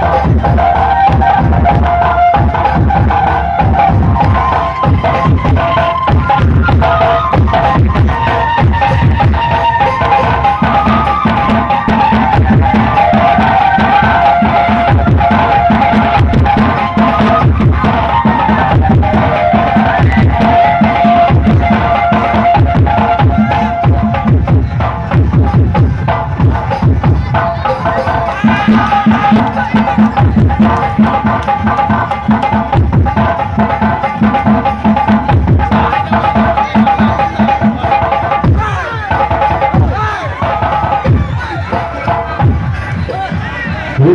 Thank you.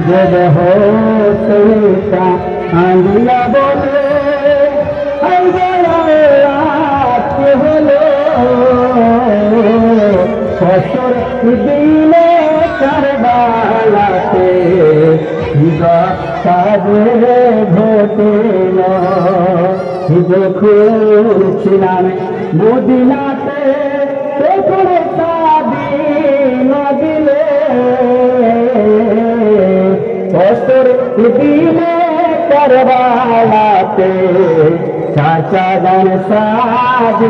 বিদেহ সৈতা কান্দিয়া বলে হলো ফসল দিলে কারবালাতে সাজে ঘটেল। খুঁজছিলাম মদিনাতে সাদি নদিলে पर चाचा गण साग